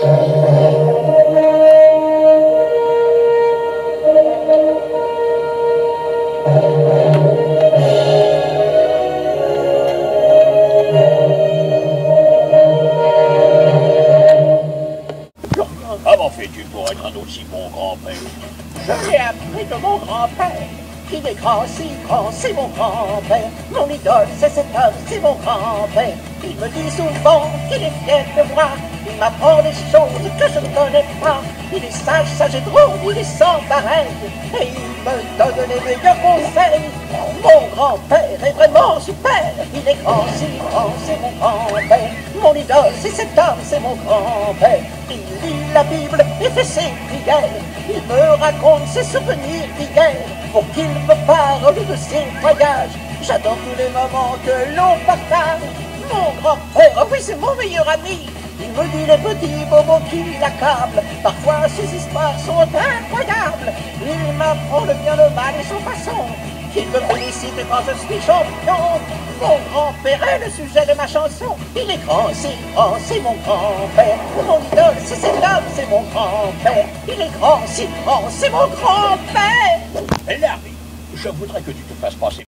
Comment fais-tu pour être un aussi bon grand père? Je l'ai appris de mon grand père, qui est grand, si grand, c'est mon grand père. Mon idole, c'est cet homme, c'est mon grand père. Il me dit souvent qu'il est fier de moi. Il m'apprend des choses que je ne connais pas. Il est sage, sage et drôle, il est sans pareil. Et il me donne les meilleurs conseils. Mon grand-père est vraiment super. Il est grand, si grand, c'est mon grand-père. Mon idole, c'est cet homme, c'est mon grand-père. Il lit la Bible et fait ses prières. Il me raconte ses souvenirs d'hier pour qu'il me parle de ses voyages. J'adore tous les moments que l'on partage. Mon grand-père, oui, c'est mon meilleur ami. Il me dit les petits bobos qui l'accablent. Parfois, ses histoires sont incroyables. Il m'apprend le bien, le mal et son façon. Il me félicite quand je suis champion. Mon grand-père est le sujet de ma chanson. Il est grand, c'est grand, c'est mon grand-père. Mon idole, c'est cet homme, c'est mon grand-père. Il est grand, c'est grand, c'est mon grand-père. Larry, je voudrais que tu te fasses passer